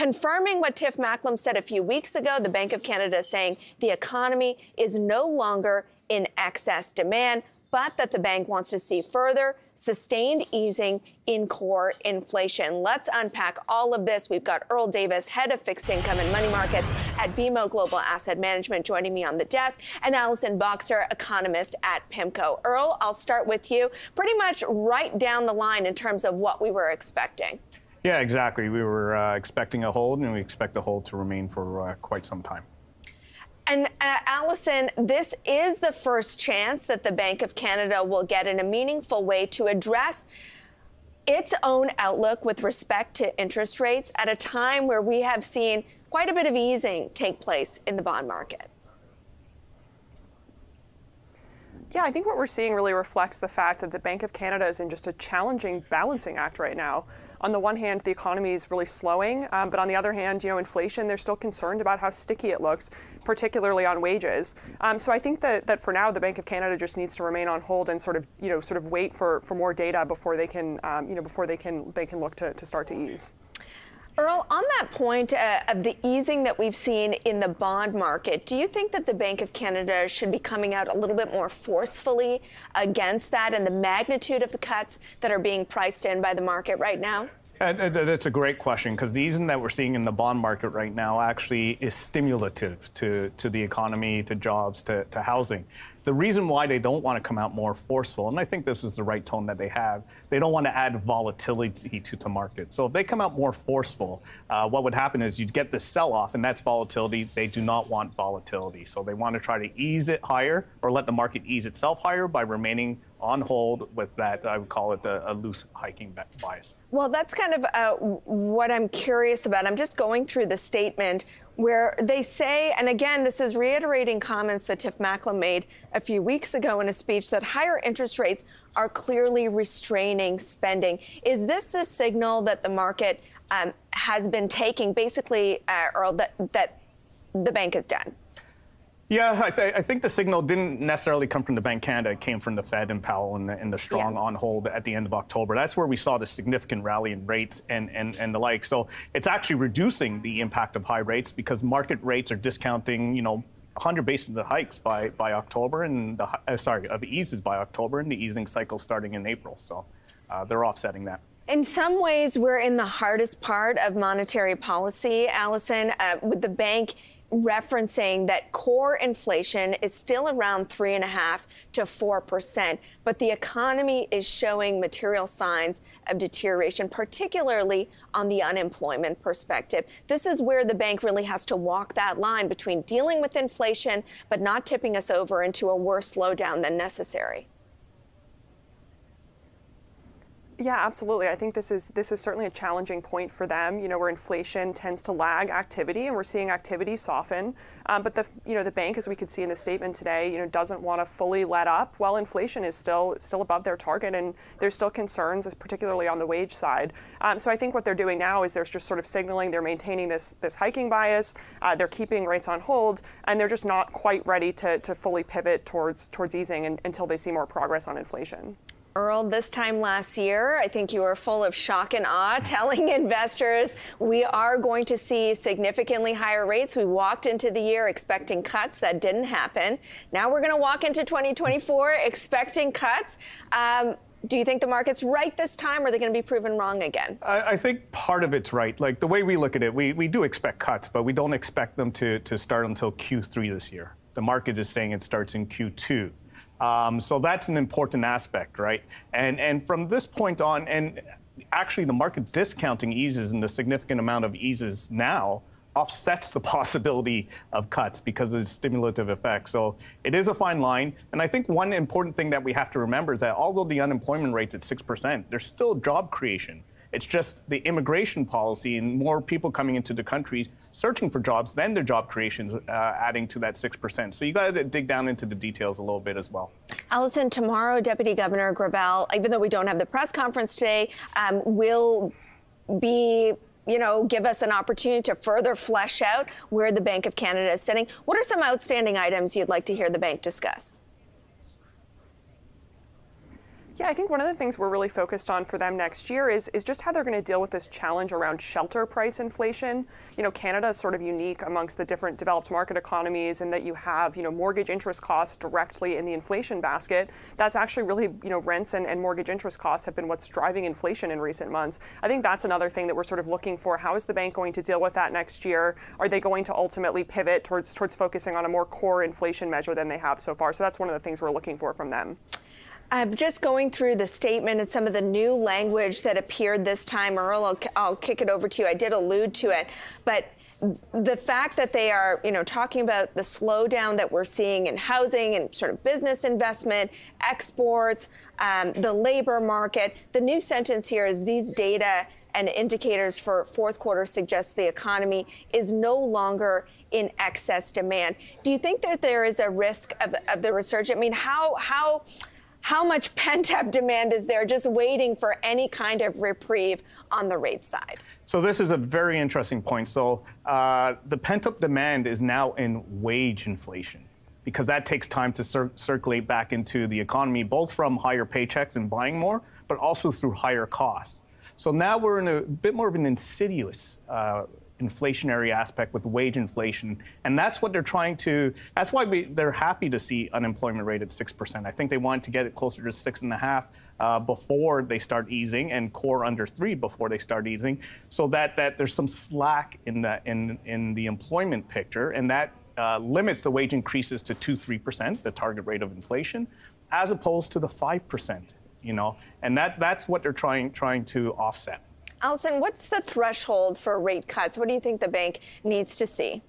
confirming what Tiff Macklem said a few weeks ago. The Bank of Canada is saying the economy is no longer in excess demand but that the bank wants to see further sustained easing in core inflation. Let's unpack all of this. We've got Earl Davis, head of fixed income and money markets at BMO Global Asset Management, joining me on the desk, and Allison Boxer, economist at PIMCO. Earl, I'll start with you. Pretty much right down the line in terms of what we were expecting. Yeah, exactly. We were uh, expecting a hold, and we expect the hold to remain for uh, quite some time. And uh, Allison, this is the first chance that the Bank of Canada will get in a meaningful way to address its own outlook with respect to interest rates at a time where we have seen quite a bit of easing take place in the bond market. Yeah, I think what we're seeing really reflects the fact that the Bank of Canada is in just a challenging balancing act right now on the one hand, the economy is really slowing, um, but on the other hand, you know, inflation, they're still concerned about how sticky it looks, particularly on wages. Um, so I think that, that for now, the Bank of Canada just needs to remain on hold and sort of, you know, sort of wait for, for more data before they can, um, you know, before they can, they can look to, to start to ease. Earl, on that point uh, of the easing that we've seen in the bond market, do you think that the Bank of Canada should be coming out a little bit more forcefully against that and the magnitude of the cuts that are being priced in by the market right now? That's a great question because the easing that we're seeing in the bond market right now actually is stimulative to, to the economy, to jobs, to, to housing the reason why they don't want to come out more forceful, and I think this is the right tone that they have, they don't want to add volatility to the market. So if they come out more forceful, uh, what would happen is you'd get this sell off, and that's volatility. They do not want volatility. So they want to try to ease it higher or let the market ease itself higher by remaining on hold with that, I would call it a, a loose hiking bias. Well, that's kind of uh, what I'm curious about. I'm just going through the statement where they say, and again, this is reiterating comments that Tiff Macklem made a few weeks ago in a speech, that higher interest rates are clearly restraining spending. Is this a signal that the market um, has been taking, basically, uh, or that, that the bank has done? Yeah, I, th- I, think the signal didn't necessarily come from the Bank Canada. It came from the Fed and Powell and the, and the strong yeah. on hold at the end of October. That's where we saw the significant rally in rates and, and, and the like. So it's actually reducing the impact of high rates because market rates are discounting, you know, 100 basis of hikes by, by October and the, uh, sorry, of eases by October and the easing cycle starting in April. So uh, they're offsetting that. In some ways, we're in the hardest part of monetary policy, Allison, uh, with the bank referencing that core inflation is still around three and a half to four percent, but the economy is showing material signs of deterioration, particularly on the unemployment perspective. This is where the bank really has to walk that line between dealing with inflation but not tipping us over into a worse slowdown than necessary. Yeah, absolutely. I think this is this is certainly a challenging point for them. You know, where inflation tends to lag activity, and we're seeing activity soften. Um, but the you know the bank, as we could see in the statement today, you know, doesn't want to fully let up while inflation is still still above their target, and there's still concerns, particularly on the wage side. Um, so I think what they're doing now is they're just sort of signaling they're maintaining this this hiking bias. Uh, they're keeping rates on hold, and they're just not quite ready to to fully pivot towards towards easing and, until they see more progress on inflation. Earl, this time last year, I think you were full of shock and awe, telling investors we are going to see significantly higher rates. We walked into the year expecting cuts. That didn't happen. Now we're going to walk into 2024 expecting cuts. Um, do you think the market's right this time, or are they going to be proven wrong again? I, I, think part of it's right. Like the way we look at it, we, we do expect cuts, but we don't expect them to, to start until Q3 this year. The market is saying it starts in Q2. Um, so that's an important aspect, right? And and from this point on, and actually the market discounting eases and the significant amount of eases now offsets the possibility of cuts because of the stimulative effect. So it is a fine line. And I think one important thing that we have to remember is that although the unemployment rate's at 6%, there's still job creation. It's just the immigration policy and more people coming into the country searching for jobs than their job creations uh, adding to that 6%. So you got to dig down into the details a little bit as well. Allison, tomorrow, Deputy Governor Gravelle, even though we don't have the press conference today, um, will be you know, give us an opportunity to further flesh out where the Bank of Canada is sitting. What are some outstanding items you'd like to hear the bank discuss? Yeah, I think one of the things we're really focused on for them next year is, is just how they're going to deal with this challenge around shelter price inflation. You know, Canada is sort of unique amongst the different developed market economies in that you have, you know, mortgage interest costs directly in the inflation basket. That's actually really, you know, rents and, and mortgage interest costs have been what's driving inflation in recent months. I think that's another thing that we're sort of looking for. How is the bank going to deal with that next year? Are they going to ultimately pivot towards towards focusing on a more core inflation measure than they have so far? So that's one of the things we're looking for from them. I'm just going through the statement and some of the new language that appeared this time. Earl, I'll, I'll kick it over to you. I did allude to it, but the fact that they are, you know, talking about the slowdown that we're seeing in housing and sort of business investment, exports, um, the labor market. The new sentence here is these data and indicators for fourth quarter suggest the economy is no longer in excess demand. Do you think that there is a risk of, of the resurgence? I mean, how how how much pent up demand is there just waiting for any kind of reprieve on the rate side? So, this is a very interesting point. So, uh, the pent up demand is now in wage inflation because that takes time to cir- circulate back into the economy, both from higher paychecks and buying more, but also through higher costs. So now we're in a bit more of an insidious uh, inflationary aspect with wage inflation. And that's what they're trying to, that's why we, they're happy to see unemployment rate at 6%. I think they want to get it closer to six and a half uh, before they start easing and core under three before they start easing so that, that there's some slack in the, in, in the employment picture and that uh, limits the wage increases to 2 3%, the target rate of inflation, as opposed to the 5%, you know, and that, that's what they're trying, trying to offset. Allison, what's the threshold for rate cuts? What do you think the bank needs to see?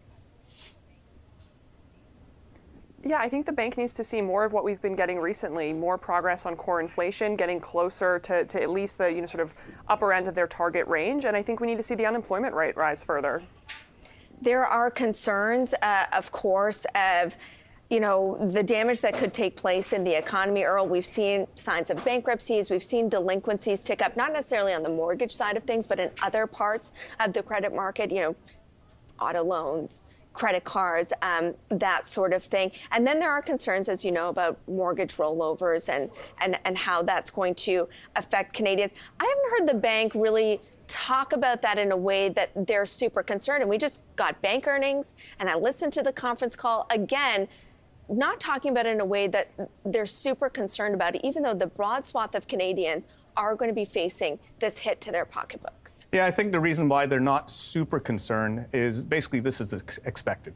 Yeah, I think the bank needs to see more of what we've been getting recently, more progress on core inflation, getting closer to, to at least the you know sort of upper end of their target range. And I think we need to see the unemployment rate rise further. There are concerns, uh, of course, of you know, the damage that could take place in the economy, Earl, we've seen signs of bankruptcies, we've seen delinquencies tick up, not necessarily on the mortgage side of things, but in other parts of the credit market, you know, auto loans, credit cards, um, that sort of thing. And then there are concerns, as you know, about mortgage rollovers and, and, and how that's going to affect Canadians. I haven't heard the bank really talk about that in a way that they're super concerned. And we just got bank earnings, and I listened to the conference call again not talking about it in a way that they're super concerned about it, even though the broad swath of Canadians are going to be facing this hit to their pocketbooks. Yeah, I think the reason why they're not super concerned is basically this is ex- expected.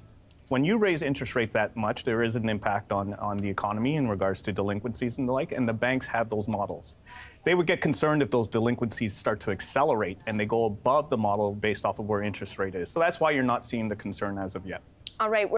When you raise interest rates that much, there is an impact on, on the economy in regards to delinquencies and the like, and the banks have those models. They would get concerned if those delinquencies start to accelerate and they go above the model based off of where interest rate is. So that's why you're not seeing the concern as of yet. All right.